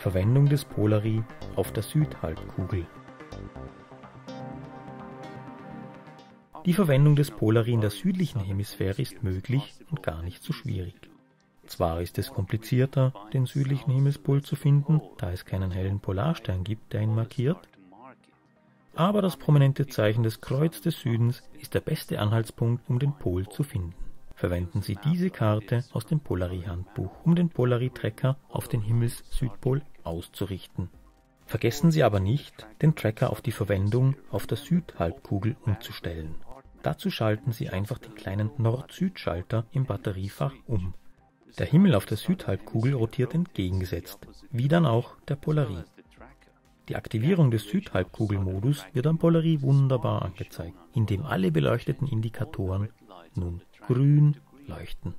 Verwendung des Polari auf der Südhalbkugel. Die Verwendung des Polari in der südlichen Hemisphäre ist möglich und gar nicht so schwierig. Zwar ist es komplizierter, den südlichen Himmelspol zu finden, da es keinen hellen Polarstern gibt, der ihn markiert, aber das prominente Zeichen des Kreuz des Südens ist der beste Anhaltspunkt, um den Pol zu finden. Verwenden Sie diese Karte aus dem Polari-Handbuch, um den Polari-Tracker auf den Himmels-Südpol auszurichten. Vergessen Sie aber nicht, den Tracker auf die Verwendung auf der Südhalbkugel umzustellen. Dazu schalten Sie einfach den kleinen Nord-Süd-Schalter im Batteriefach um. Der Himmel auf der Südhalbkugel rotiert entgegengesetzt, wie dann auch der Polarie. Die Aktivierung des Südhalbkugelmodus wird am Polarie wunderbar angezeigt, indem alle beleuchteten Indikatoren nun grün leuchten.